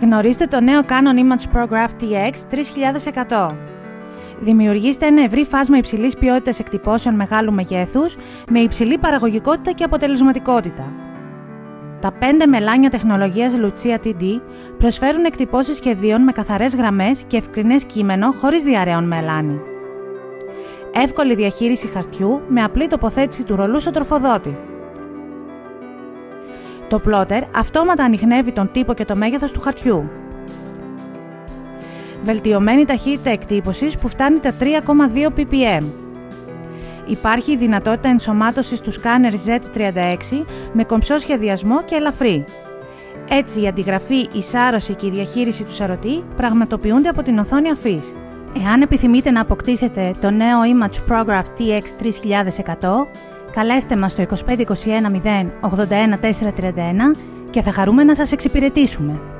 Γνωρίστε το νέο Canon Image ProGraph TX 3100. Δημιουργήστε ένα ευρύ φάσμα υψηλής ποιότητας εκτυπώσεων μεγάλου μεγέθους με υψηλή παραγωγικότητα και αποτελεσματικότητα. Τα 5 μελάνια τεχνολογίας Lucia TD προσφέρουν εκτυπώσεις σχεδίων με καθαρές γραμμές και ευκρινές κείμενο χωρίς διαραίων μελάνι. Εύκολη διαχείριση χαρτιού με απλή τοποθέτηση του ρολού στο τροφοδότη. Το πλότερ αυτόματα ανοιχνεύει τον τύπο και το μέγεθος του χαρτιού. Βελτιωμένη ταχύτητα εκτύπωσης που φτάνει τα 3,2 ppm. Υπάρχει η δυνατότητα ενσωμάτωσης του σκάνερ Z36 με κομψό σχεδιασμό και ελαφρύ. Έτσι, η αντιγραφή, η σάρωση και η διαχείριση του σαρωτή πραγματοποιούνται από την οθόνη αφής. Εάν επιθυμείτε να αποκτήσετε το νέο Image Prograph TX 3100, καλέστε μας στο 2521 081 431 και θα χαρούμε να σας εξυπηρετήσουμε.